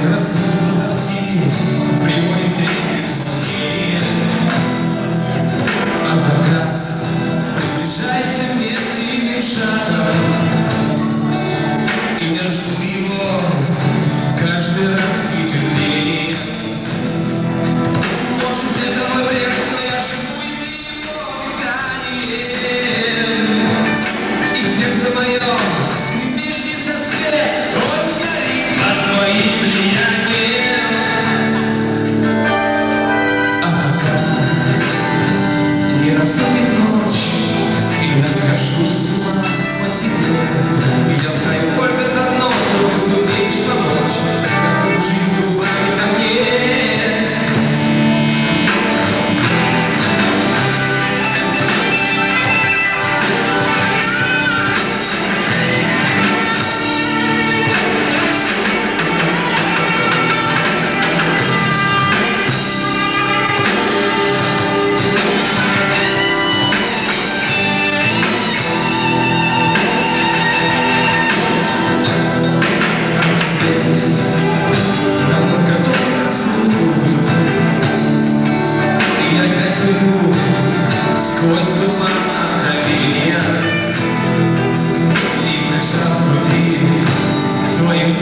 coisas lindas que медлю сквозь туман мгновенья И прижав груди твою